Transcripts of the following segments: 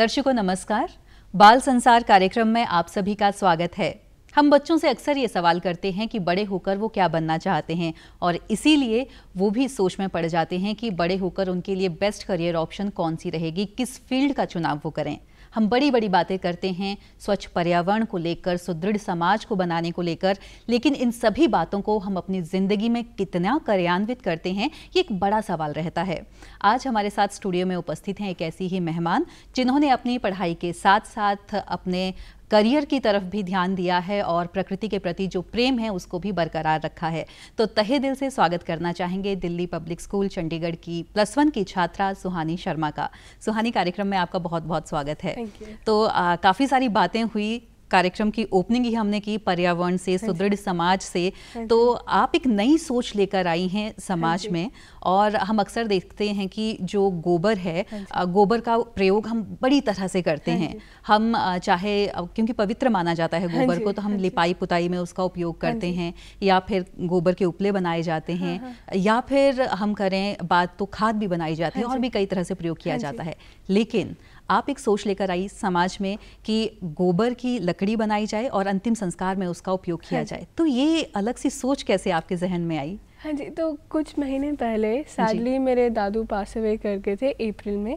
दर्शकों, नमस्कार। बाल संसार कार्यक्रम में आप सभी का स्वागत है। हम बच्चों से अक्सर ये सवाल करते हैं कि बड़े होकर वो क्या बनना चाहते हैं और इसीलिए वो भी सोच में पड़ जाते हैं कि बड़े होकर उनके लिए बेस्ट करियर ऑप्शन कौन सी रहेगी, किस फ़ील्ड का चुनाव वो करें। हम बड़ी बड़ी बातें करते हैं, स्वच्छ पर्यावरण को लेकर, सुदृढ़ समाज को बनाने को लेकर, लेकिन इन सभी बातों को हम अपनी ज़िंदगी में कितना कार्यान्वित करते हैं, ये एक बड़ा सवाल रहता है। आज हमारे साथ स्टूडियो में उपस्थित हैं एक ऐसी ही मेहमान, जिन्होंने अपनी पढ़ाई के साथ साथ अपने करियर की तरफ़ भी ध्यान दिया है और प्रकृति के प्रति जो प्रेम है उसको भी बरकरार रखा है। तो तहे दिल से स्वागत करना चाहेंगे दिल्ली पब्लिक स्कूल चंडीगढ़ की प्लस वन की छात्रा सुहानी शर्मा का। सुहानी कार्यक्रम में आपका बहुत बहुत स्वागत है। तो काफ़ी सारी बातें हुई कार्यक्रम की ओपनिंग ही हमने की पर्यावरण से हाँ सुदृढ़ समाज से। हाँ तो आप एक नई सोच लेकर आई हैं समाज हाँ में और हम अक्सर देखते हैं कि जो गोबर है गोबर का प्रयोग हम बड़ी तरह से करते हैं हम चाहे क्योंकि पवित्र माना जाता है गोबर को तो हम लिपाई पुताई में उसका उपयोग करते हैं या फिर गोबर के उपले बनाए जाते हैं या फिर हम करें बात तो खाद भी बनाई जाती है और भी कई तरह से प्रयोग किया जाता है। लेकिन आप एक सोच लेकर आई समाज में कि गोबर की लकड़ी बनाई जाए और अंतिम संस्कार में उसका उपयोग किया हाँ जाए तो ये अलग सी सोच कैसे आपके जहन में आई? हाँ जी तो कुछ महीने पहले सैडली मेरे दादू पास अवे करके थे अप्रैल में।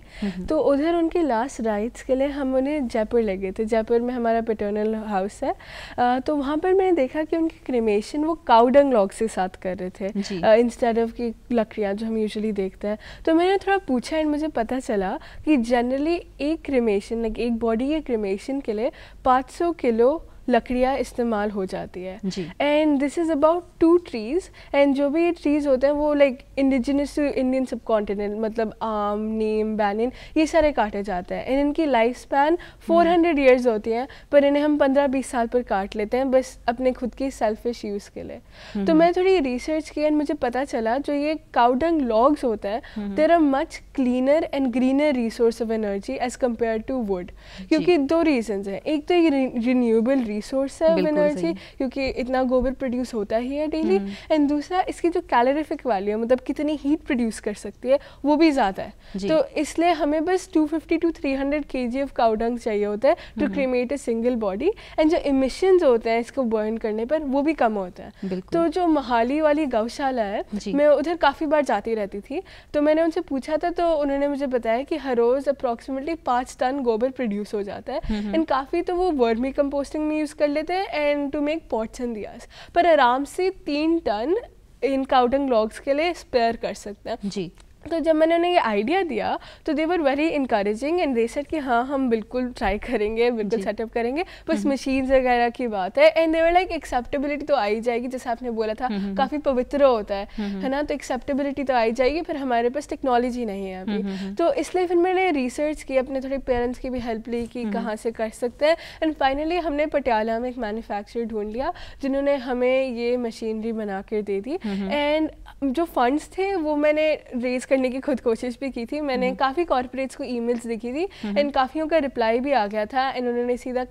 तो उधर उनके लास्ट राइट्स के लिए हम उन्हें जयपुर ले गए थे। जयपुर में हमारा पेटर्नल हाउस है। आ, तो वहाँ पर मैंने देखा कि उनकी क्रिमेशन वो काउडंग लॉग से साथ कर रहे थे। इंस्टेड ऑफ़ की लकड़ियाँ जो हम यूजुअली देखते हैं। तो मैंने थोड़ा पूछा एंड मुझे पता चला कि जनरली एक क्रिमेशन लाइक एक बॉडी के क्रिमेशन के लिए पाँच सौ किलो लकड़ियाँ इस्तेमाल हो जाती है। And this is about two trees and जो भी ये ट्रीज़ होते हैं वो like indigenous to Indian subcontinent मतलब आम नीम बैनिन ये सारे काटे जाते हैं। एंड इनकी life span four hundred years होती हैं पर इन्हें हम पंद्रह बीस साल पर काट लेते हैं बस अपने खुद की सेल्फिश यूज़ के लिए। hmm. तो मैं थोड़ी रिसर्च की एंड मुझे पता चला जो ये काउडंग लॉग्स होते हैं there are much cleaner and greener resource of energy as compare to wood क्योंकि दो रीजन हैं. एक तो ये रिन्यूएबल रिसोर्स है एनर्जी क्योंकि इतना गोबर प्रोड्यूस होता ही है डेली एंड हम्म। दूसरा इसकी जो कैलोरिफिक वैल्यू है मतलब कितनी हीट प्रोड्यूस कर सकती है वो भी ज़्यादा है। तो इसलिए हमें बस 250 टू 300 केजी ऑफ़ काउडंग चाहिए होता है to cremate a single body and जो इमिशन होते हैं इसको बर्न करने पर वो भी कम होता है। तो जो मोहाली वाली गौशाला है मैं उधर काफ़ी बार जाती रहती थी तो मैंने उनसे पूछा था तो उन्होंने मुझे बताया कि हर रोज़ अप्रॉक्सीमेटली पाँच टन गोबर प्रोड्यूस हो जाता है। एंड काफ़ी तो वो वर्मी कंपोस्टिंग में यूज़ कर लेते हैं and to make pots and diyas पर आराम से तीन टन इन काउटिंग लॉग्स के लिए स्पेयर कर सकते हैं। जी। तो जब मैंने उन्हें ये आइडिया दिया तो they were very encouraging and they said कि हाँ हम बिल्कुल ट्राई करेंगे बिल्कुल सेटअप करेंगे बस मशीन हम्म। वगैरह की बात है। एंड देवर लाइक एक्सेप्टेबिलिटी तो आई जाएगी जैसे आपने बोला था हम्म, हम्म, काफ़ी पवित्र होता है है ना? तो एक्सेप्टेबिलिटी तो आई जाएगी फिर हमारे पास टेक्नोलॉजी नहीं है अभी। तो इसलिए फिर मैंने रिसर्च की अपने थोड़े पेरेंट्स की भी हेल्प ली कि कहाँ से कर सकते हैं। एंड फाइनली हमने पटियाला में एक मैन्युफैक्चर ढूंढ लिया जिन्होंने हमें ये मशीनरी बना कर दे दी। एंड जो फंड्स थे वो मैंने रेज करने की खुद कोशिश भी की थी। मैंने हम्म। काफ़ी कॉरपोरेट्स को ईमेल्स लिखी थी एंड हम्म। काफ़ियों का रिप्लाई भी आ गया था एंड उन्होंने सीधा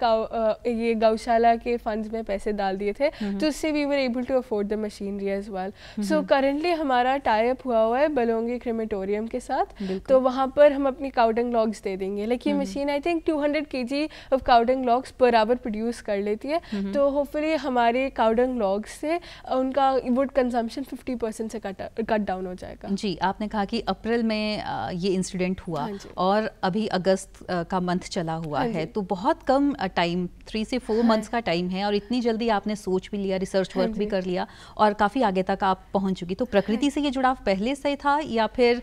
ये गौशाला के फंड्स में पैसे डाल दिए थे हम्म। तो उससे we were able to afford the machinery as well so currently हमारा टाइप हुआ हुआ है बलोंगी क्रेमेटोरियम के साथ। तो वहाँ पर हम अपनी काउडंग लॉग्स दे देंगे। लाइक ये machine I think two hundred K G of cow dung logs per hour produce कर लेती है। तो होपफुली हमारे काउडंग लॉग्स से उनका वुड कंजम्पशन फिफ्टी परसेंट से कट डाउन हो जाएगा। जी आपने कहा कि अप्रैल में ये इंसिडेंट हुआ हाँ और अभी अगस्त का मंथ चला हुआ हाँ है तो बहुत कम टाइम थ्री से फोर मंथ्स का टाइम है और इतनी जल्दी आपने सोच भी लिया रिसर्च वर्क भी कर लिया और काफ़ी आगे तक आप पहुँच चुकी। तो प्रकृति से ये जुड़ाव पहले से था या फिर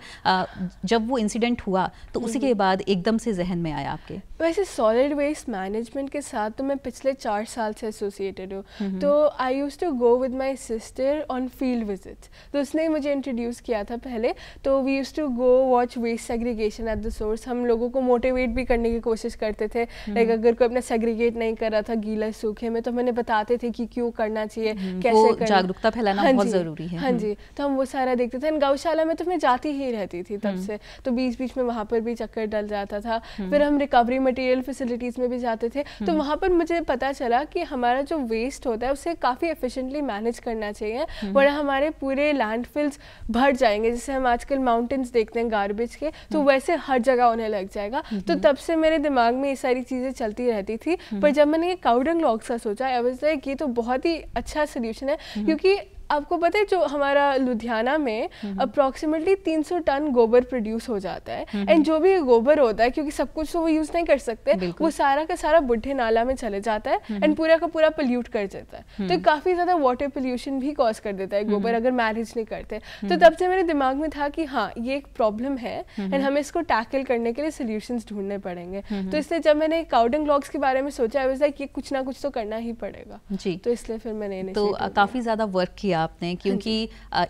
जब वो इंसिडेंट हुआ तो उसी के बाद एकदम से जहन में आया आपके? वैसे सॉलिड वेस्ट मैनेजमेंट के साथ तो मैं पिछले चार साल से एसोसिएटेड हूँ। तो I use to go with my sister on field visits तो उसने मुझे इंट्रोड्यूस किया था पहले। तो we use to go watch waste segregation at the source हम लोगों को मोटिवेट भी करने की कोशिश करते थे। Like hmm. अगर कोई अपना सेग्रीगेट नहीं कर रहा था गीला सूखे में तो मैंने बताते थे कि क्यों करना चाहिए हम्म, कैसे जागरूकता फैलाना हाँ बहुत ज़रूरी है। हाँ जी हम्म। तो हम वो सारा देखते थे। गौशाला में तो मैं जाती ही रहती थी तब से। तो बीच बीच में वहाँ पर भी चक्कर डल जाता था। फिर हम रिकवरी मटेरियल फैसिलिटीज़ में भी जाते थे तो वहाँ पर मुझे पता चला कि हमारा जो वेस्ट होता है उसे काफ़ी एफिशिएंटली मैनेज करना चाहिए वरना हमारे पूरे लैंडफिल्स भर जाएँगे। जैसे हम आजकल माउंटेन्स देखते हैं गार्बेज के तो वैसे हर जगह उन्हें लग जाएगा। तो तब से मेरे दिमाग में ये सारी चीज़ें चलती रहती थी पर जब मैंने ये काउडंग लॉग्स का सोचा आई वाज लाइक ये तो बहुत ही अच्छा सोल्यूशन है क्योंकि आपको पता है जो हमारा लुधियाना में अप्रॉक्सीमेटली 300 टन गोबर प्रोड्यूस हो जाता है। एंड जो भी गोबर होता है क्योंकि सब कुछ तो वो यूज़ नहीं कर सकते वो सारा का सारा बुढ़े नाला में चले जाता है एंड पूरा का पूरा पोल्यूट कर जाता है। तो काफ़ी ज़्यादा वाटर पोल्यूशन भी कॉज कर देता है गोबर अगर मैनेज नहीं करते। तो तब से मेरे दिमाग में था कि हाँ ये एक प्रॉब्लम है एंड हमें इसको टैकल करने के लिए सोल्यूशन ढूँढने पड़ेंगे। तो इसलिए जब मैंने काउडिंग लॉग्स के बारे में सोचा लाइक ये कुछ ना कुछ तो करना ही पड़ेगा। जी। तो इसलिए फिर मैंने तो काफ़ी ज़्यादा वर्क किया आपने हाँ क्योंकि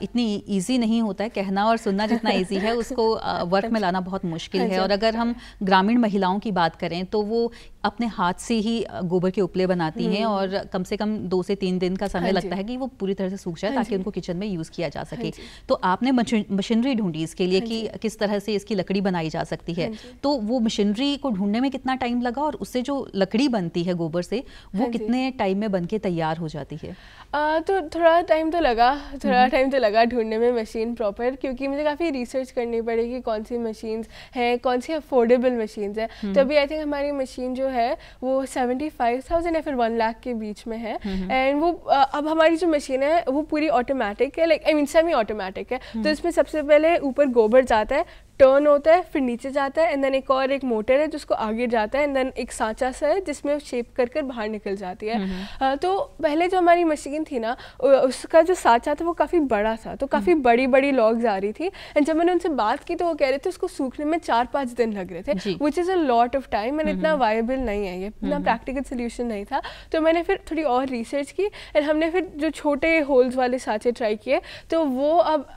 इतनी इजी नहीं होता है कहना और सुनना जितना इजी है उसको वर्क में लाना बहुत मुश्किल हाँ है। और अगर हम ग्रामीण महिलाओं की बात करें तो वो अपने हाथ से ही गोबर के उपले बनाती हैं हम्म। और कम से कम दो से तीन दिन का समय हाँ लगता है कि वो पूरी तरह से सूख जाए ताकि उनको किचन में यूज़ किया जा सके। तो आपने मशीनरी ढूंढी इसके लिए कि किस तरह से इसकी लकड़ी बनाई जा सकती है। तो वो मशीनरी को ढूँढने में कितना टाइम लगा और उससे जो लकड़ी बनती है गोबर से वो कितने टाइम में बन के तैयार हो जाती है? तो थोड़ा टाइम तो लगा थोड़ा टाइम हम्म। तो लगा ढूँढने में मशीन प्रॉपर क्योंकि मुझे काफ़ी रिसर्च करनी पड़ेगी कौन सी मशीन्स हैं कौन सी अफोर्डेबल मशीन्स हैं। तो हम्म। अभी आई थिंक हमारी मशीन जो है वो सेवेंटी फाइव थाउज़ेंड या फिर वन लाख के बीच में है। एंड हम्म, वो अब हमारी जो मशीन है वो पूरी ऑटोमेटिक है like I mean semi automatic है। तो इसमें सबसे पहले ऊपर गोबर जाता है टर्न होता है फिर नीचे जाता है एंड देन एक और एक मोटर है जिसको आगे जाता है एंड देन एक सांचा सा है जिसमें शेप कर कर बाहर निकल जाती है। uh, तो पहले जो हमारी मशीन थी ना उसका जो सांचा था वो काफ़ी बड़ा था तो काफ़ी हम्म। बड़ी बड़ी लॉग्स आ रही थी एंड जब मैंने उनसे बात की तो वो कह रहे थे उसको सूखने में चार पाँच दिन लग रहे थे which is a lot of time and इतना वायबल नहीं है ये इतना प्रैक्टिकल सोल्यूशन नहीं था। तो मैंने फिर थोड़ी और रिसर्च की एंड हमने फिर जो छोटे होल्स वाले सांचे ट्राई किए तो वो अब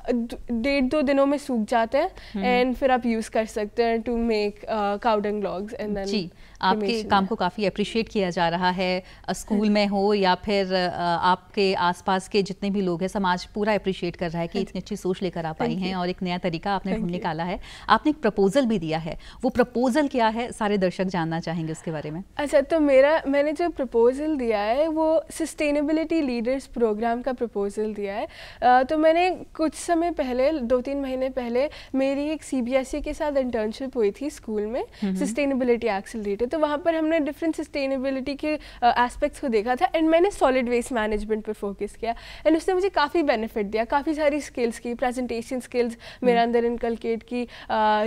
डेढ़ दो दिनों में सूख जाते हैं एंड फिर आप यूज़ कर सकते हैं to make cow dung logs and then आपके काम को काफ़ी अप्रिशिएट किया जा रहा है स्कूल में हो या फिर आपके आसपास के जितने भी लोग हैं समाज पूरा अप्रिशिएट कर रहा है कि इतनी अच्छी सोच लेकर आप आई हैं और एक नया तरीका आपने ढूंढ निकाला है। आपने एक प्रपोजल भी दिया है। वो प्रपोजल क्या है सारे दर्शक जानना चाहेंगे उसके बारे में। अच्छा तो मेरा मैंने जो प्रपोजल दिया है वो सस्टेनेबिलिटी लीडर्स प्रोग्राम का प्रपोजल दिया है। तो मैंने कुछ समय पहले दो तीन महीने पहले मेरी एक सी e के साथ इंटर्नशिप हुई थी स्कूल में सस्टेनेबिलिटी एक्सेलरेटर तो वहाँ पर हमने डिफरेंट सस्टेनेबिलिटी के एस्पेक्ट्स को देखा था एंड मैंने सॉलिड वेस्ट मैनेजमेंट पर फोकस किया एंड उसने मुझे काफ़ी बेनिफिट दिया काफ़ी सारी स्किल्स की प्रेजेंटेशन स्किल्स मेरे हम्म। अंदर इनकलकेट की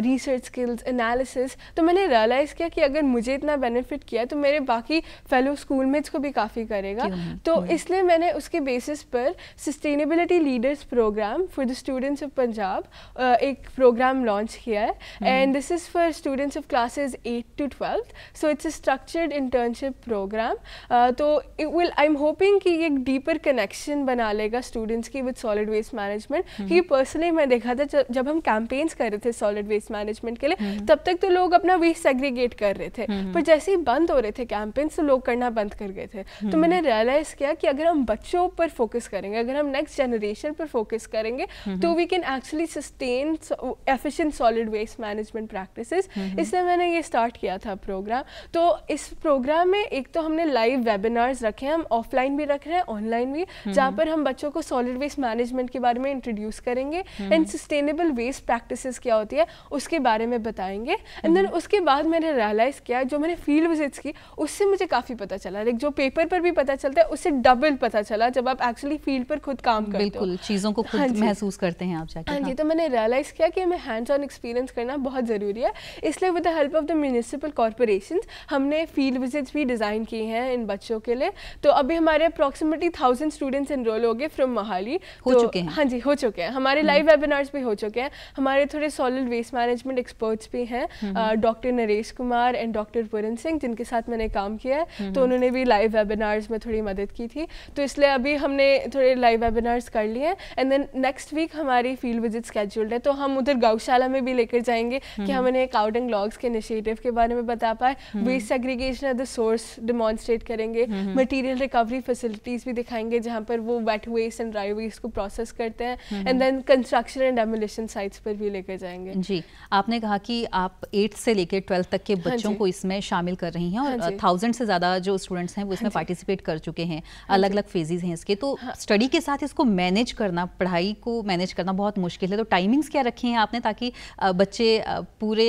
रिसर्च स्किल्स एनालिसिस तो मैंने रियलाइज़ किया कि अगर मुझे इतना बेनिफिट किया तो मेरे बाकी फेलो स्कूल मेट्स को भी काफ़ी करेगा तो हम्म। इसलिए मैंने उसके बेसिस पर sustainability leaders programme for the students of Punjab एक प्रोग्राम लॉन्च किया है and this is for students of classes eight to twelfth so it's a structured internship programme तो it will I am hoping कि एक deeper connection बना लेगा students की with solid waste management क्योंकि पर्सनली मैं देखा था जब हम कैंपेन्स कर रहे थे सॉलिड वेस्ट मैनेजमेंट के लिए हम्म। तब तक तो लोग अपना वेस्ट सेग्रीगेट कर रहे थे। हम्म। पर जैसे ही बंद हो रहे थे कैंपेन्स तो लोग करना बंद कर गए थे। तो हम्म। मैंने रियलाइज़ किया कि अगर हम बच्चों पर फोकस करेंगे अगर हम नेक्स्ट जनरेशन पर फोकस करेंगे तो we can actually sustain efficient solid waste management practice इसलिए मैंने ये स्टार्ट किया था प्रोग्राम तो इस प्रोग्राम में एक तो हमने लाइव वेबिनार्स रखे हैं हम ऑफलाइन भी रख रहे हैं ऑनलाइन भी जहाँ पर हम बच्चों को सॉलिड वेस्ट मैनेजमेंट के बारे में इंट्रोड्यूस करेंगे एंड सस्टेनेबल वेस्ट प्रैक्टिस क्या होती है उसके बारे में बताएँगे। एंड देन उसके बाद मैंने रियलाइज़ किया जो मैंने फ़ील्ड विजिट्स की उससे मुझे काफ़ी पता चला। लाइक जो पेपर पर भी पता चलता है उससे डबल पता चला जब आप एक्चुअली फ़ील्ड पर खुद काम करते बिल्कुल चीज़ों को खुद हाँ महसूस करते हैं आप जाके हाँ जी हाँ। तो मैंने रियलाइज़ किया कि हमें हैंड्स ऑन एक्सपीरियंस करना बहुत ज़रूरी है। इसलिए with the help of the municipal corporation हमने फ़ील्ड विजिट्स भी डिज़ाइन किए हैं इन बच्चों के लिए। तो अभी हमारे अप्रॉक्सीमेटली थाउज़ेंड स्टूडेंट्स इनरोल हो गए फ्रॉम मोहाली हो तो, चुके हैं। हाँ जी हो चुके हैं। हमारे लाइव वेबिनार्स भी हो चुके हैं। हमारे थोड़े सॉलिड वेस्ट मैनेजमेंट एक्सपर्ट्स भी हैं। Doctor Naresh Kumar and doctor Puran Singh जिनके साथ मैंने काम किया है। तो उन्होंने भी लाइव वेबिनार्स में थोड़ी मदद की थी। तो इसलिए अभी हमने थोड़े लाइव वेबिनार्स कर लिए हैं। एंड देन नेक्स्ट वीक हमारी फ़ील्ड विज़िट स्केड्यूल्ड है। तो हम उधर गौशाला में भी लेकर जाएँगे कि हम उन्हें काउडिंग लॉग्स के इनिशिएटिव के बारे में बता पाए। Waste segregation at the source demonstrate करेंगे। मटीरियल रिकवरी फैसिलिटीज़ भी दिखाएँगे जहाँ पर वो wet waste and dry waste को प्रोसेस करते हैं। And then construction and demolition sites पर भी लेकर जाएँगे। जी आपने कहा कि आप एट्थ से लेकर ट्वेल्थ तक के हाँ बच्चों को इसमें शामिल कर रही हैं और थाउज़ेंड हाँ से ज़्यादा जो स्टूडेंट्स हैं वो इसमें पार्टिसिपेट कर चुके हैं। अलग अलग फेजेज हैं इसके। तो स्टडी के साथ इसको मैनेज करना पढ़ाई को मैनेज करना बहुत मुश्किल है। तो टाइमिंग्स क्या रखी हैं आपने ताकि बच्चे पूरे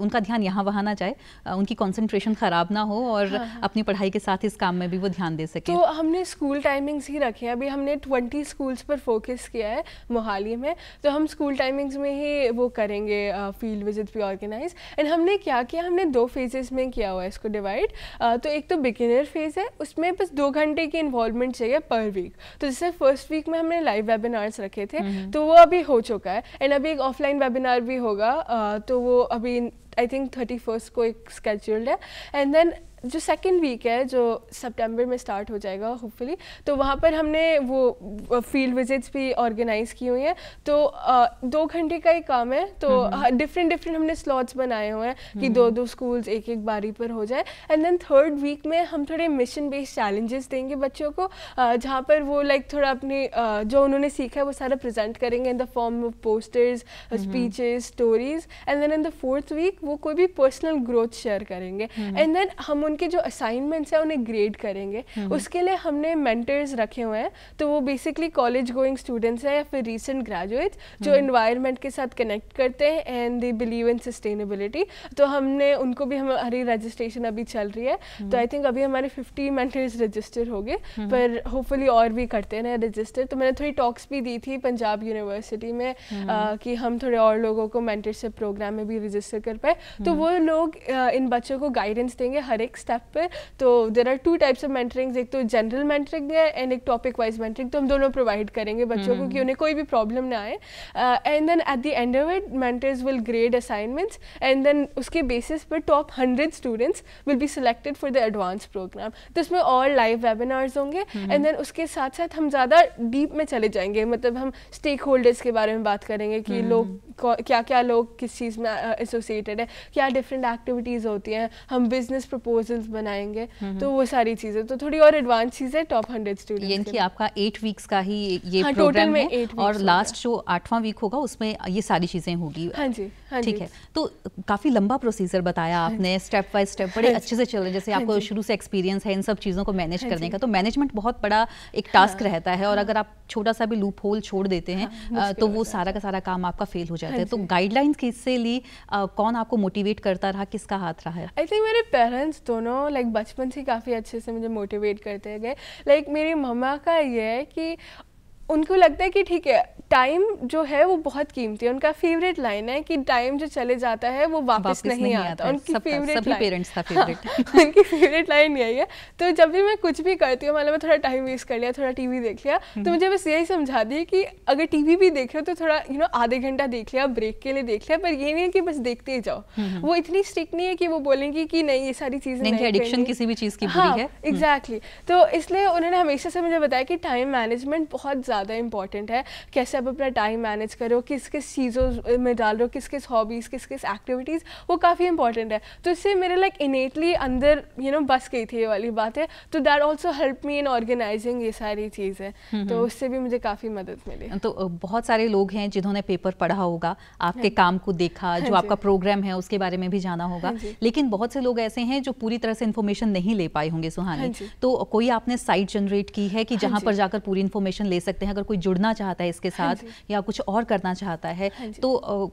उनका ध्यान यहाँ वहाँ ना जाए उनकी कॉन्सेंट्रेशन ख़राब ना हो और हाँ। अपनी पढ़ाई के साथ इस काम में भी वो ध्यान दे सके। तो हमने स्कूल टाइमिंग्स ही रखे हैं। अभी हमने ट्वेंटी स्कूल्स पर फोकस किया है मोहाली में। तो हम स्कूल टाइमिंग्स में ही वो करेंगे फ़ील्ड विज़िट भी ऑर्गेनाइज एंड हमने क्या किया? हमने दो फेजेस में किया हुआ है इसको डिवाइड तो एक तो बिगिनर फ़ेज़ है उसमें बस दो घंटे की इन्वॉल्वमेंट चाहिए पर वीक तो जैसे फ़र्स्ट वीक में हमने लाइव वेबिनार्स रखे थे तो वो अभी हो चुका है। एंड अभी एक ऑफलाइन वेबिनार भी होगा तो वो अभी आई थिंक थर्टी फ़र्स्ट को एक स्केड्यूल्ड है. एंड देन जो सेकेंड वीक है जो सितंबर में स्टार्ट हो जाएगा होपफुली तो वहाँ पर हमने वो फ़ील्ड विजिट्स भी ऑर्गेनाइज की हुई हैं। तो दो घंटे का ही काम है तो डिफरेंट डिफरेंट हमने स्लॉट्स बनाए हुए हैं कि दो दो स्कूल्स एक एक बारी पर हो जाए। एंड देन थर्ड वीक में हम थोड़े मिशन बेस्ड चैलेंजेस देंगे बच्चों को जहाँ पर वो लाइक थोड़ा अपनी जो उन्होंने सीखा है वो सारा प्रेजेंट करेंगे in the form of posters speeches stories and then in the fourth week वो कोई भी पर्सनल ग्रोथ शेयर करेंगे। एंड देन हम उनके जो असाइनमेंट्स हैं उन्हें ग्रेड करेंगे। हम्म। उसके लिए हमने मेंटर्स रखे हुए हैं। तो वो बेसिकली कॉलेज गोइंग स्टूडेंट्स हैं या फिर रिसेंट ग्रेजुएट्स जो इन्वायरमेंट हम्म। के साथ कनेक्ट करते हैं and they believe in sustainability तो हमने उनको भी हमारी रजिस्ट्रेशन अभी चल रही है। तो आई हम्म। थिंक अभी हमारे फिफ्टी मेंटर्स रजिस्टर हो गए। पर होपफुली और भी करते रहे रजिस्टर तो मैंने थोड़ी टॉक्स भी दी थी पंजाब यूनिवर्सिटी में आ, कि हम थोड़े और लोगों को मेंटरशिप प्रोग्राम में भी रजिस्टर कर पाए। तो वो लोग इन बच्चों को गाइडेंस देंगे हर एक स्टेप पे तो there are two types of mentoring एक तो जनरल मेंटरिंग है एंड एक टॉपिक वाइज मेंटरिंग तो हम दोनों प्रोवाइड करेंगे बच्चों को कि हम्म। उन्हें कोई भी प्रॉब्लम ना आए and then at the end of it mentors will grade assignments and then उसके बेसिस पर top hundred students will be selected for the advance programme तो उसमें और लाइव वेबिनार्स होंगे एंड हम्म। देन उसके साथ साथ हम ज़्यादा डीप में चले जाएँगे मतलब हम स्टेक होल्डर्स के बारे में बात करेंगे कि हम्म। लोग क्या क्या लोग किस चीज़ में एसोसिएटेड है क्या डिफरेंट एक्टिविटीज़ होती हैं हम बिज़नेस प्रपोजल्स बनाएँगे तो वो सारी चीज़ें तो थोड़ी और एडवांस चीज़ें टॉप हंड्रेड स्टूडेंट यानी आपका एट वीक्स का ही ये हाँ, प्रोग्राम है और लास्ट जो आठवां वीक होगा उसमें ये सारी चीज़ें होगी। हाँ जी हाँ ठीक है। तो काफ़ी लंबा प्रोसीजर बताया हाँ आपने स्टेप बाय स्टेप बड़े अच्छे से चल रहे जैसे आपको शुरू से एक्सपीरियंस है इन सब चीज़ों को मैनेज करने का तो मैनेजमेंट बहुत बड़ा एक टास्क रहता है और अगर आप छोटा सा भी लूप होल छोड़ देते हैं तो वो सारा का सारा काम आपका फेल हो जाता है तो गाइडलाइंस किससे ली कौन आपको मोटिवेट करता रहा किसका हाथ रहा है? आई थिंक मेरे पेरेंट्स दोनों लाइक बचपन से काफ़ी अच्छे से मुझे मोटिवेट करते गए। लाइक मेरी मम्मा का ये है कि उनको लगता है कि ठीक है टाइम जो है वो बहुत कीमती है। उनका फेवरेट लाइन है कि टाइम जो चले जाता है वो वापस, वापस नहीं, नहीं आता, उनकी फेवरेट सभी पेरेंट्स का फेवरेट हाँ, उनकी फेवरेट लाइन यही है। तो जब भी मैं कुछ भी करती हूँ मतलब मैं थोड़ा टाइम वेस्ट कर लिया थोड़ा टीवी देख लिया तो हम्म। मुझे बस यही समझा दी कि अगर टीवी भी देख रहे हो तो थोड़ा यू नो आधे घंटा देख लिया ब्रेक के लिए देख लिया पर ये नहीं है कि बस देखते ही जाओ। हम्म, हम्म। वो इतनी स्ट्रिक्ट नहीं है कि वो बोलेंगी कि नहीं ये सारी चीज़ें नहीं एडिक्शन किसी भी चीज़ की हाँ, है। एग्जैक्टली तो इसलिए उन्होंने हमेशा से मुझे बताया कि टाइम मैनेजमेंट बहुत ज़्यादा इंपॉर्टेंट है। कैसे आप अपना टाइम मैनेज करो किस किस चीज़ों में डाल रहे हो किस किस हॉबीज़ किस किस एक्टिविटीज़ वो काफ़ी इंपॉर्टेंट है। तो इससे मेरे लाइक इनेटली अंदर यू नो बस गई थी ये वाली बात। है तो that also help me in organising ये सारी चीज़ें। हम्म, तो हम्म। उससे भी मुझे काफ़ी मदद मिली। तो बहुत सारे लोग हैं जिन्होंने पेपर पढ़ा होगा आपके हाँ। काम को देखा हाँ जो आपका प्रोग्राम है उसके बारे में भी जाना होगा। हाँ लेकिन बहुत से लोग ऐसे हैं जो पूरी तरह से इन्फॉर्मेशन नहीं ले पाए होंगे सुहानी। तो कोई आपने साइट जनरेट की है कि जहाँ पर जाकर पूरी इन्फॉर्मेशन ले सकते हैं अगर कोई जुड़ना चाहता है इसके साथ? या कुछ और करना चाहता है हाँ तो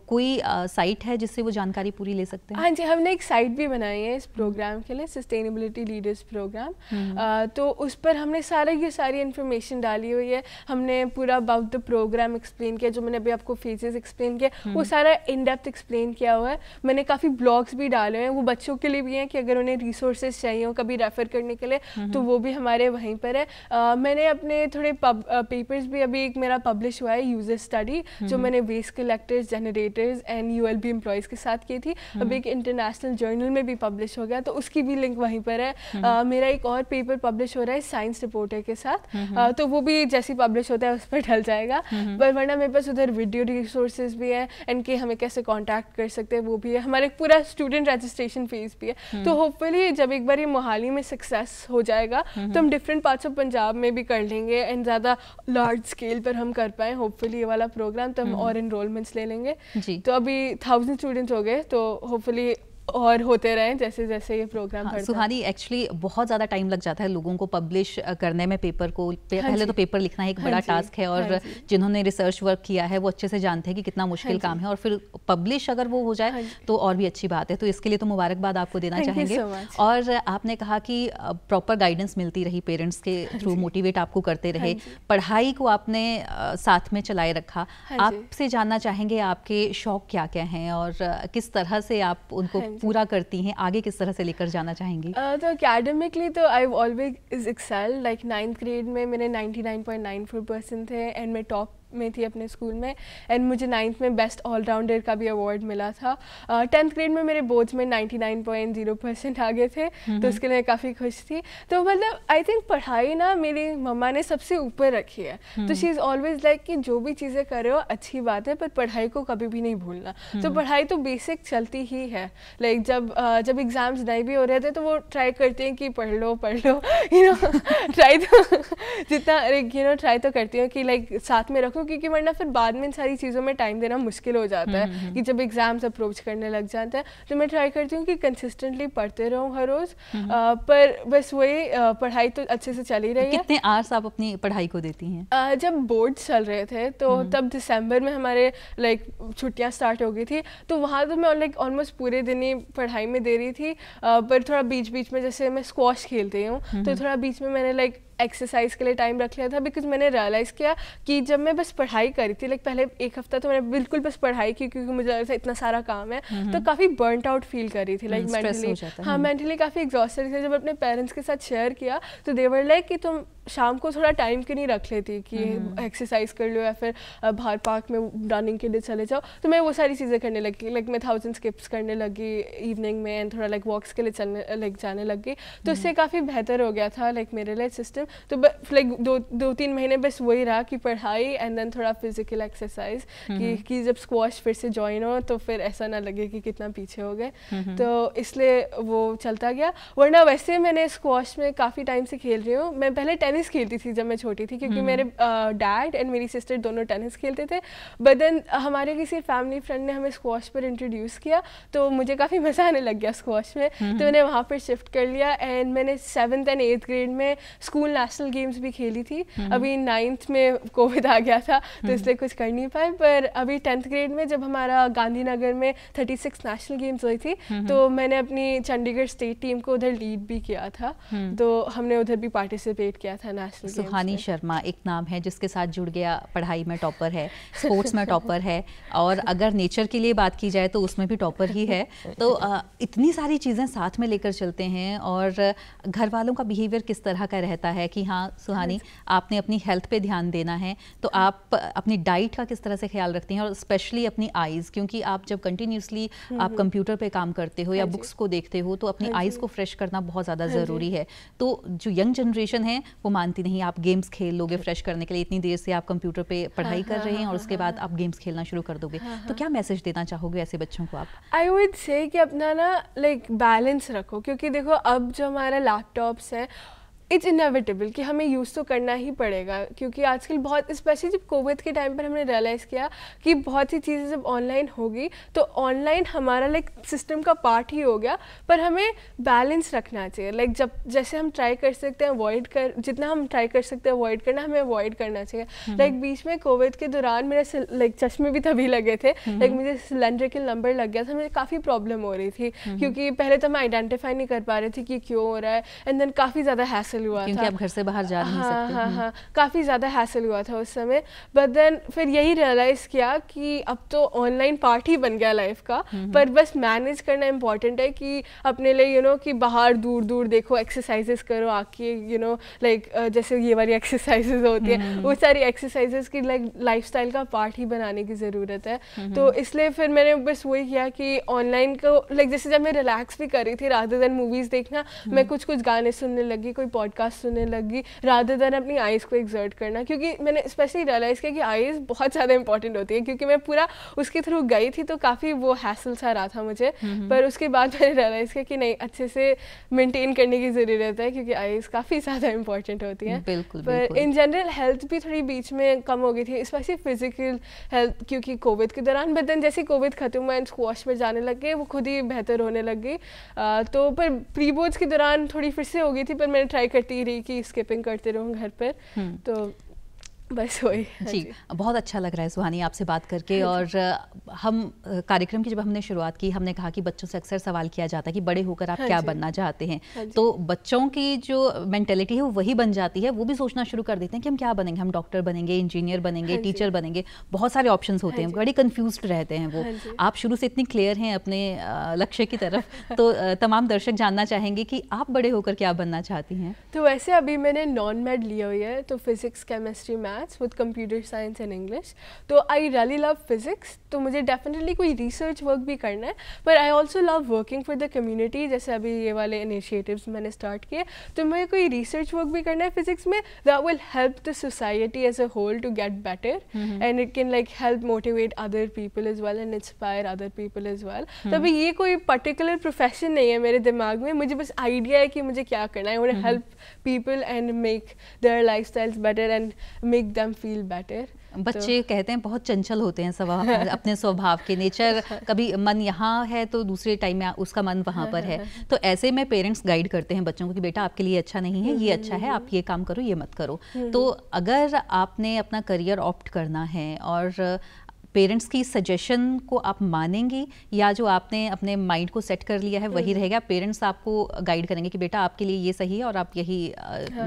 कोई साइट है जिससे वो जानकारी पूरी ले सकते हैं? हाँ जी हमने एक साइट भी बनाई है इस प्रोग्राम के लिए सस्टेनेबिलिटी लीडर्स प्रोग्राम तो उस पर हमने सारा ये सारी इन्फॉर्मेशन डाली हुई है। हमने पूरा अबाउट द प्रोग्राम एक्सप्लेन किया जो मैंने अभी आपको फेजेस एक्सप्लेन किया वो हम्म। सारा इन डेप्थ एक्सप्लेन किया हुआ है। मैंने काफ़ी ब्लॉग्स भी डाले हैं वो बच्चों के लिए भी हैं कि अगर उन्हें रिसोर्सेज चाहिए हो कभी रेफ़र करने के लिए तो वो भी हमारे वहीं पर है। मैंने अपने थोड़े पेपर्स भी अभी एक मेरा पब्लिश हुआ है यूज़र स्टडी जो मैंने waste collectors generators and U L employees के साथ की थी। अब एक इंटरनेशनल जर्नल में भी पब्लिश हो गया तो उसकी भी लिंक वहीं पर है। uh, मेरा एक और पेपर पब्लिश हो रहा है साइंस रिपोर्टर के साथ। uh, तो वो भी जैसे पब्लिश होता है उस पर ढल जाएगा। पर वरना मेरे पास उधर वीडियो रिसोर्सेज भी है एंड कि हमें कैसे कॉन्टैक्ट कर सकते हैं वो भी है। हमारे पूरा स्टूडेंट रजिस्ट्रेशन फ़ीस भी है। तो होपफुली जब एक बार ये मोहाली में सक्सेस हो जाएगा तो हम डिफरेंट पार्ट्स ऑफ़ पंजाब में भी कर लेंगे एंड ज़्यादा लार्ज स्केल पर हम कर पाए होपफुली ये वाला प्रोग्राम तो हम और इनरोलमेंट्स ले लेंगे। तो अभी थाउज़ेंड स्टूडेंट्स हो गए तो होपफुली और होते रहे जैसे जैसे ये प्रोग्राम हाँ, सुहानी एक्चुअली बहुत ज़्यादा टाइम लग जाता है लोगों को पब्लिश करने में पेपर को। पे, हाँ पहले तो पेपर लिखना एक हाँ बड़ा टास्क है और हाँ जिन्होंने रिसर्च वर्क किया है वो अच्छे से जानते हैं कि कितना मुश्किल हाँ काम है और फिर पब्लिश अगर वो हो जाए हाँ तो और भी अच्छी बात है। तो इसके लिए तो मुबारकबाद आपको देना चाहेंगे। और आपने कहा कि प्रॉपर गाइडेंस मिलती रही पेरेंट्स के थ्रू मोटिवेट आपको करते रहे। पढ़ाई को आपने साथ में चलाए रखा। आपसे जानना चाहेंगे आपके शौक क्या क्या हैं और किस तरह से आप उनको पूरा करती हैं आगे किस तरह से लेकर जाना चाहेंगी? uh, तो अकेडमिकली तो I always is excel like ninth grade में मेरे 99.94 परसेंट थे एंड मैं टॉप में थी अपने स्कूल में एंड मुझे नाइन्थ में बेस्ट ऑलराउंडर का भी अवार्ड मिला था। टेंथ uh, ग्रेड में मेरे बोर्ड्स में 99.0 परसेंट आ गए थे तो उसके लिए काफ़ी खुश थी। तो मतलब आई थिंक पढ़ाई ना मेरी मम्मा ने सबसे ऊपर रखी है। तो शी इज़ ऑलवेज लाइक कि जो भी चीज़ें कर रहे हो अच्छी बात है पर पढ़ाई को कभी भी नहीं भूलना। तो पढ़ाई तो बेसिक चलती ही है। लाइक जब uh, जब एग्ज़ाम्स नहीं भी हो रहे थे तो वो ट्राई करते हैं कि पढ़ लो पढ़ लो यू नो ट्राई तो जितना यू नो ट्राई तो करती हूँ कि लाइक साथ में रखो रखूँ क्योंकि वरना फिर बाद में इन सारी चीज़ों में टाइम देना मुश्किल हो जाता है हम्म, हम्म, कि जब एग्ज़ाम्स अप्रोच करने लग जाते हैं तो मैं ट्राई करती हूँ कि कंसिस्टेंटली पढ़ते रहूँ हर रोज़। हम्म, पर बस वही पढ़ाई तो अच्छे से चली रही है। कितने आर्स आप अपनी पढ़ाई को देती हैं? जब बोर्ड चल रहे थे तो तब दिसंबर में हमारे लाइक छुट्टियाँ स्टार्ट हो गई थी। तो वहाँ तो मैं लाइक ऑलमोस्ट पूरे दिन ही पढ़ाई में दे रही थी। पर थोड़ा बीच बीच में जैसे मैं स्क्वाश खेलती हूँ तो थोड़ा बीच में मैंने लाइक एक्सरसाइज के लिए टाइम रख लिया था बिकॉज़ मैंने रियलाइज़ किया कि जब मैं बस पढ़ाई करी थी लाइक पहले एक हफ़्ता तो मैंने बिल्कुल बस पढ़ाई की क्योंकि मुझे लगा था इतना सारा काम है तो काफ़ी बर्न आउट फील कर रही थी लाइक मेंटली हाँ मेंटली काफ़ी एग्जॉस्टेड थी जब अपने पेरेंट्स के साथ शेयर किया तो देवर लाइक कि तुम शाम को थोड़ा टाइम के नहीं रख लेती कि एक्सरसाइज कर लो या फिर बाहर पार्क में रनिंग के लिए चले जाओ। तो मैं वो सारी चीज़ें करने लगी लाइक मैं थाउज़ेंड स्किप्स करने लगी इवनिंग में एंड थोड़ा लाइक वॉक्स के लिए चलने लाइक जाने लगी। तो इससे काफ़ी बेहतर हो गया था लाइक मेरे लिए सिस्टम तो लाइक दो दो तीन महीने बस वही रहा कि पढ़ाई एंड देन थोड़ा फ़िज़िकल एक्सरसाइज कि कि जब स्क्वाश फिर से ज्वाइन हो तो फिर ऐसा ना लगे कि कितना पीछे हो गए। तो इसलिए वो चलता गया। वरना वैसे मैंने स्क्वाश में काफ़ी टाइम से खेल रही हूँ। मैं पहले टेनिस टेनिस खेलती थी जब मैं छोटी थी क्योंकि मेरे डैड एंड मेरी सिस्टर दोनों टेनिस खेलते थे। बट देन हमारे किसी फैमिली फ्रेंड ने हमें स्क्वाश पर इंट्रोड्यूस किया तो मुझे काफ़ी मज़ा आने लग गया स्क्वाश में। तो मैंने वहाँ पर शिफ्ट कर लिया एंड मैंने सेवन्थ एंड एट्थ ग्रेड में स्कूल नेशनल गेम्स भी खेली थी। अभी नाइन्थ में कोविड आ गया था तो इसलिए कुछ कर नहीं पाए। पर अभी टेंथ ग्रेड में जब हमारा गांधीनगर में थर्टी सिक्स नेशनल गेम्स हुई थी तो मैंने अपनी चंडीगढ़ स्टेट टीम को उधर लीड भी किया था। तो हमने उधर भी पार्टिसिपेट किया था। नेशनल सुहानी शर्मा एक नाम है जिसके साथ जुड़ गया पढ़ाई में टॉपर है स्पोर्ट्स में टॉपर है और अगर नेचर के लिए बात की जाए तो उसमें भी टॉपर ही है। तो आ, इतनी सारी चीज़ें साथ में लेकर चलते हैं और घर वालों का बिहेवियर किस तरह का रहता है कि हाँ सुहानी आपने अपनी हेल्थ पे ध्यान देना है तो आप अपनी डाइट का किस तरह से ख्याल रखते हैं और स्पेशली अपनी आइज़ क्योंकि आप जब कंटिन्यूसली आप कंप्यूटर पे काम करते हो या बुक्स हाँ को देखते हो तो अपनी आइज़ हाँ को फ्रेश करना बहुत ज़्यादा हाँ ज़रूरी है। तो जो यंग जनरेशन है वो मानती नहीं आप गेम्स खेल लोगे फ्रेश करने के लिए इतनी देर से आप कंप्यूटर पे पढ़ाई कर रहे हैं और उसके बाद आप गेम्स खेलना शुरू कर दोगे। तो क्या मैसेज देना चाहोगे ऐसे बच्चों को आप? आई वुड से कि अपना ना लाइक बैलेंस रखो क्योंकि देखो अब जो हमारा लैपटॉप्स है इट्स इनएविटेबल कि हमें यूज़ तो करना ही पड़ेगा क्योंकि आजकल बहुत स्पेशली जब कोविड के टाइम पर हमने रियलाइज़ किया कि बहुत सी चीज़ें जब ऑनलाइन होगी तो ऑनलाइन हमारा लाइक सिस्टम का पार्ट ही हो गया पर हमें बैलेंस रखना चाहिए लाइक जब जैसे हम ट्राई कर सकते हैं अवॉइड कर जितना हम ट्राई कर सकते हैं अवॉइड करना हमें अवॉइड करना चाहिए लाइक हम्म। बीच में कोविड के दौरान मेरे लाइक चश्मे भी तभी लगे थे लाइक हम्म। मुझे सिलेंडर के नंबर लग गया था मुझे काफ़ी प्रॉब्लम हो रही थी हम्म। क्योंकि पहले तो मैं आइडेंटिफाई नहीं कर पा रहे थी कि क्यों हो रहा है एंड देन काफ़ी ज़्यादा हैसल हैसल हुआ क्योंकि था। आप घर से बाहर जा नहीं हाँ सकते। हाँ हम्म। हाँ काफ़ी ज़्यादा हैसल हुआ था उस समय। बट देन फिर यही रियलाइज़ किया कि अब तो ऑनलाइन पार्ट ही बन गया लाइफ का। हम्म, पर बस मैनेज करना इंपॉर्टेंट है कि अपने लिए यू नो कि बाहर दूर दूर देखो एक्सरसाइजेस करो आके यू नो लाइक जैसे ये वाली एक्सरसाइजेस होती हम्म, है वो सारी एक्सरसाइजेस की लाइक लाइफस्टाइल का पार्ट ही बनाने की ज़रूरत है। तो इसलिए फिर मैंने बस वही किया कि ऑनलाइन को लाइक जैसे जब मैं रिलैक्स भी कर रही थी राधर देन मूवीज़ देखना मैं कुछ कुछ गाने सुनने लगी कोई पॉडकास्ट सुनने लगी राधर देन अपनी आइज़ को एक्सर्ट करना। क्योंकि मैंने स्पेशली रियलाइज़ किया कि आइज़ बहुत ज़्यादा इंपॉर्टेंट होती है क्योंकि मैं पूरा उसके थ्रू गई थी तो काफ़ी वो हैसल सा रहा था मुझे। पर उसके बाद मैंने रियलाइज़ किया कि नहीं अच्छे से मेंटेन करने की ज़रूरत है क्योंकि आइज़ काफ़ी ज़्यादा इंपॉर्टेंट होती हैं। बिल्कुल पर इन जनरल हेल्थ भी थोड़ी बीच में कम हो गई थी स्पेशली फ़िज़िकल हेल्थ क्योंकि कोविड के दौरान। बट देन जैसे कोविड खत्म हुआ एंड स्क्वाश में जाने लग गए वो खुद ही बेहतर होने लग गई। तो पर प्री बोर्ड्स के दौरान थोड़ी फिर से हो गई थी पर मैंने ट्राई करती रही कि स्किपिंग करते रहूँ घर पर हम्म। तो बस वही हाँ जी बहुत अच्छा लग रहा है सुहानी आपसे बात करके और हम कार्यक्रम की जब हमने शुरुआत की हमने कहा कि बच्चों से अक्सर सवाल किया जाता है कि बड़े होकर आप हाँ क्या बनना चाहते हैं। हाँ तो बच्चों की जो मेंटेलिटी है वो वही बन जाती है वो भी सोचना शुरू कर देते हैं कि हम क्या बनेंगे? हम डॉक्टर बनेंगे इंजीनियर बनेंगे हाँ टीचर बनेंगे बहुत सारे ऑप्शन होते हाँ हैं। बड़े कंफ्यूज रहते हैं वो। हाँ आप शुरू से इतनी क्लियर हैं अपने लक्ष्य की तरफ़ तो तमाम दर्शक जानना चाहेंगे कि आप बड़े होकर क्या बनना चाहती हैं? तो वैसे अभी मैंने नॉन मेड लिया हुई है तो physics chemistry maths with computer science and English तो आई रियली लव फिजिक्स तो मुझे डेफिनेटली कोई रिसर्च वर्क भी करना है. पर I also love working for the community जैसे अभी ये वाले इनिशिएटिव्स मैंने स्टार्ट किए. तो मुझे कोई रिसर्च वर्क भी करना है फिजिक्स में. That will help the society as a whole to get better and it can like help motivate other people as well and inspire other people as well तो अभी ये कोई पर्टिकुलर प्रोफेशन नहीं है मेरे दिमाग में. मुझे बस आइडिया है कि मुझे क्या करना है. और help people and make their life styles better and make them feel better बच्चे तो, कहते हैं बहुत चंचल होते हैं स्वभाव अपने स्वभाव के नेचर कभी मन यहाँ है तो दूसरे टाइम में उसका मन वहाँ पर है. तो ऐसे में पेरेंट्स गाइड करते हैं बच्चों को कि बेटा आपके लिए अच्छा नहीं है ये अच्छा है आप ये काम करो ये मत करो. तो अगर आपने अपना करियर ऑप्ट करना है और पेरेंट्स की सजेशन को आप मानेंगी या जो आपने अपने माइंड को सेट कर लिया है वही रहेगा? पेरेंट्स आपको गाइड करेंगे कि बेटा आपके लिए ये सही है और आप यही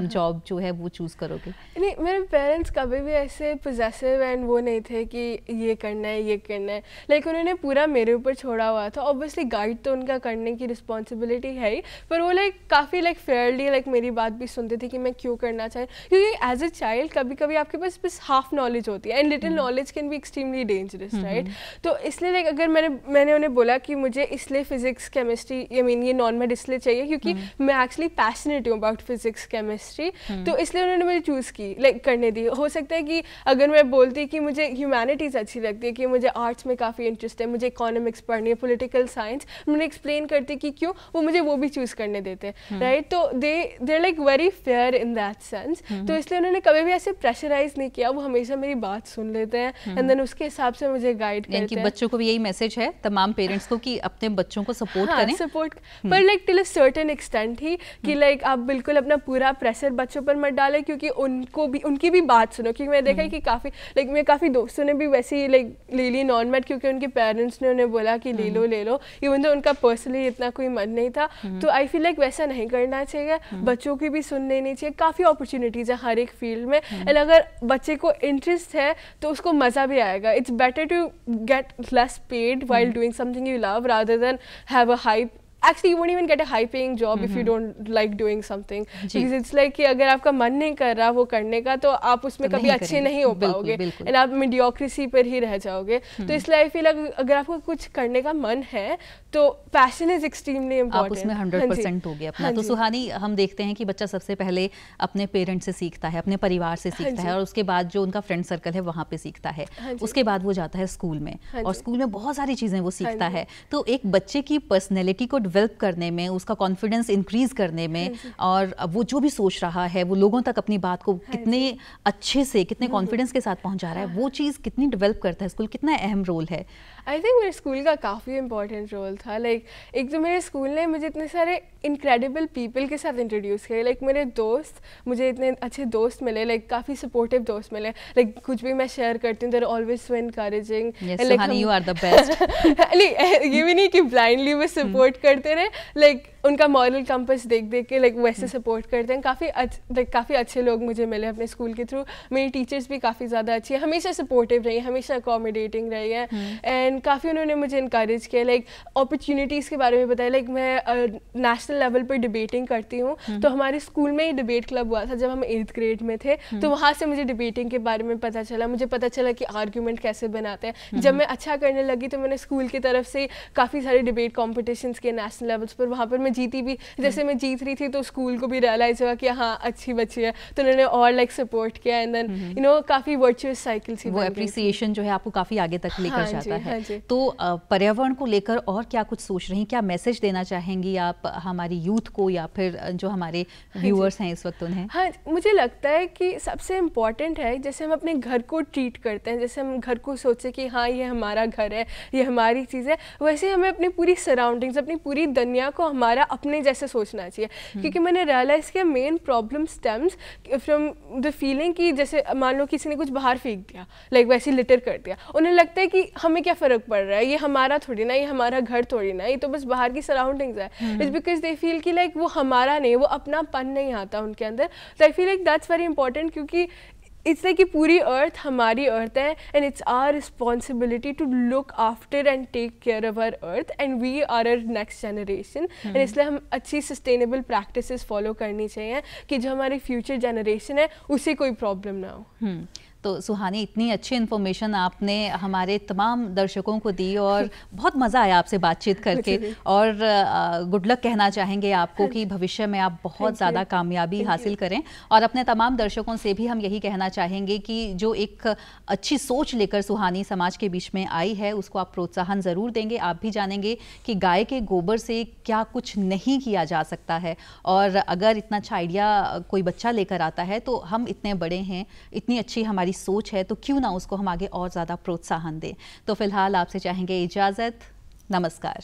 जॉब जो है वो चूज़ करोगे। नहीं मेरे पेरेंट्स कभी भी ऐसे पोजेसिव एंड वो नहीं थे कि ये करना है ये करना है। लाइक उन्होंने पूरा मेरे ऊपर छोड़ा हुआ था। ऑब्वियसली गाइड तो उनका करने की रिस्पॉन्सिबिलिटी है ही पर वो लाइक काफ़ी लाइक फेयरली लाइक मेरी बात भी सुनते थे कि मैं क्यों करना चाहे। क्योंकि एज अ चाइल्ड कभी कभी आपके पास बस हाफ़ नॉलेज होती है and little knowledge can be extremely dangerous right तो इसलिए लाइक अगर मैंने मैंने उन्हें बोला कि मुझे इसलिए फिजिक्स केमिस्ट्री आई मीन ये नॉन मेड इसलिए चाहिए क्योंकि मैं एक्चुअली पैशनेट हूँ अबाउट फिजिक्स केमिस्ट्री तो इसलिए उन्होंने मुझे चूज़ की लाइक करने दी। हो सकता है कि अगर मैं बोलती कि मुझे ह्यूमैनिटीज़ अच्छी लगती है कि मुझे आर्ट्स में काफ़ी इंटरेस्ट है मुझे इकोनॉमिक्स पढ़नी है पोलिटिकल साइंस मैंने एक्सप्लेन करती कि क्यों वो मुझे वो भी चूज़ करने देते राइट तो they they're like very fair in that sense तो इसलिए उन्होंने कभी भी ऐसे प्रेशराइज नहीं किया वो हमेशा मेरी बात सुन लेते हैं एंड देन उसके हिसाब से मुझे गाइड करते कि हैं। बच्चों को भी यही मैसेज है तमाम पेरेंट्स को कि अपने बच्चों को सपोर्ट हाँ, करें। सपोर्ट पर like till a certain extent ही कि लाइक आप बिल्कुल अपना पूरा प्रेशर बच्चों पर मत डालें क्योंकि उनको भी उनकी भी बात सुनो क्योंकि मैंने देखा है कि काफ़ी लाइक मेरे काफ़ी दोस्तों ने भी वैसे ही लाइक ले ली नॉन मेड क्योंकि उनके पेरेंट्स ने उन्हें बोला कि ले लो ले लो। इवन तो उनका पर्सनली इतना कोई मन नहीं था तो आई फील लाइक वैसा नहीं करना चाहिए। बच्चों की भी सुन लेनी चाहिए। काफ़ी अपॉर्चुनिटीज़ है हर एक फ़ील्ड में। एंड अगर बच्चे को इंटरेस्ट है तो उसको मज़ा भी आएगा। It's It's better to get less paid while mm doing something you love rather than have a high actually you won't even get a high paying job if you don't like doing something. because it's like कि अगर आपका मन नहीं कर रहा वो करने का तो आप उसमें तो कभी नहीं अच्छे। नहीं हो पाओगे। एंड आप मीडियोक्रेसी पर ही रह जाओगे। तो इसलिए आई फील अगर आपको कुछ करने का मन है तो पैशन इज़ एक्सट्रीमली इम्पोर्टेंट उसमें हंड्रेड परसेंट हो गया अपना। तो सुहानी हम देखते हैं कि बच्चा सबसे पहले अपने पेरेंट्स से सीखता है अपने परिवार से सीखता जी। है और उसके बाद जो उनका फ्रेंड सर्कल है वहाँ पे सीखता है। हाँ। उसके बाद वो जाता है स्कूल में हाँ और। स्कूल में बहुत सारी चीज़ें वो सीखता है। तो एक बच्चे की पर्सनैलिटी को डेवलप करने में उसका कॉन्फिडेंस इंक्रीज करने में और वो जो भी सोच रहा है वो लोगों तक अपनी बात को कितने अच्छे से कितने कॉन्फिडेंस के साथ पहुँचा रहा है वो चीज़ कितनी डेवलप करता है स्कूल कितना अहम रोल है। आई थिंक मेरे स्कूल का काफ़ी इंपॉर्टेंट रोल था लाइक like, एक तो मेरे स्कूल ने मुझे इतने सारे इनक्रेडिबल पीपल के साथ इंट्रोड्यूस किया लाइक like, मेरे दोस्त मुझे इतने अच्छे दोस्त मिले लाइक like, काफ़ी सपोर्टिव दोस्त मिले लाइक like, कुछ भी मैं शेयर करती हूँ they're always so encouraging you are the best. ये भी नहीं कि ब्लाइंडली वो सपोर्ट कर करते रहे लाइक उनका मॉरल कंपस देख देख के लाइक वैसे सपोर्ट करते हैं। काफ़ी लाइक काफ़ी अच्छे लोग मुझे मिले अपने स्कूल के थ्रू मेरी टीचर्स भी काफ़ी ज़्यादा अच्छी है। हमेशा सपोर्टिव रही है हमेशा अकोमोडेटिंग रही है। एंड काफ़ी उन्होंने मुझे इंकरेज किया लाइक अपॉर्चुनिटीज़ के बारे में बताया। लाइक मैं नेशनल लेवल पर डिबेटिंग करती हूँ। तो हमारे स्कूल में ही डिबेट क्लब हुआ था जब हम एट्थ ग्रेड में थे। तो वहाँ से मुझे डिबेटिंग के बारे में पता चला। मुझे पता चला कि आर्ग्यूमेंट कैसे बनाते हैं। जब मैं अच्छा करने लगी तो मैंने स्कूल की तरफ़ से काफ़ी सारे डिबेट कॉम्पिटिशन्स के नेशनल लेवल्स पर। वहाँ पर मैं जीती भी। जैसे मैं जीत रही थी तो स्कूल को भी रियलाइज़ हुआ कि हाँ अच्छी बच्ची है। तो उन्होंने और लाइक सपोर्ट किया एंड देन यू नो काफ़ी वर्चुअस साइकिल थी वो अप्रिसिएशन जो है आपको काफ़ी आगे तक लेकर हाँ जाता है। हाँ तो पर्यावरण को लेकर और क्या कुछ सोच रही हैं? क्या मैसेज देना चाहेंगी आप हमारी यूथ को या फिर जो हमारे व्यूअर्स हाँ हैं इस वक्त उन्हें? हाँ मुझे लगता है कि सबसे इंपॉर्टेंट है जैसे हम अपने घर को ट्रीट करते हैं जैसे हम घर को सोचे कि हाँ ये हमारा घर है ये हमारी चीज़ है वैसे हमें अपनी पूरी सराउंडिंग्स अपनी पूरी दुनिया को हमारा अपने जैसे सोचना चाहिए। क्योंकि मैंने रियलाइज़ किया main problem stems from the feeling कि जैसे मान लो किसी ने कुछ बाहर फेंक दिया लाइक like, वैसे लिटर कर दिया। उन्हें लगता है कि हमें क्या फ़र्क पड़ रहा है? ये हमारा थोड़ी ना ये हमारा घर थोड़ी ना ये तो बस बाहर की सराउंडिंग्स है। इट्स बिकॉज़ दे फील कि लाइक वो हमारा नहीं वो अपना पन नहीं आता उनके अंदर। तो I feel like that's very important क्योंकि इट्स लाइक कि पूरी अर्थ हमारी अर्थ है and it's our responsibility to look after and take care of our earth and we are our next generation and इसलिए हम अच्छी सस्टेनेबल प्रैक्टिस फॉलो करनी चाहिए कि जो हमारी फ्यूचर जनरेशन है उसे कोई प्रॉब्लम ना हो। हम्म। तो सुहानी इतनी अच्छी इन्फॉर्मेशन आपने हमारे तमाम दर्शकों को दी और बहुत मज़ा आया आपसे बातचीत करके और गुड लक कहना चाहेंगे आपको कि भविष्य में आप बहुत ज़्यादा कामयाबी हासिल करें और अपने तमाम दर्शकों से भी हम यही कहना चाहेंगे कि जो एक अच्छी सोच लेकर सुहानी समाज के बीच में आई है उसको आप प्रोत्साहन ज़रूर देंगे। आप भी जानेंगे कि गाय के गोबर से क्या कुछ नहीं किया जा सकता है और अगर इतना अच्छा आइडिया कोई बच्चा लेकर आता है तो हम इतने बड़े हैं इतनी अच्छी हमारी हमारी सोच है तो क्यों ना उसको हम आगे और ज़्यादा प्रोत्साहन दें। तो फ़िलहाल आपसे चाहेंगे इजाज़त। नमस्कार।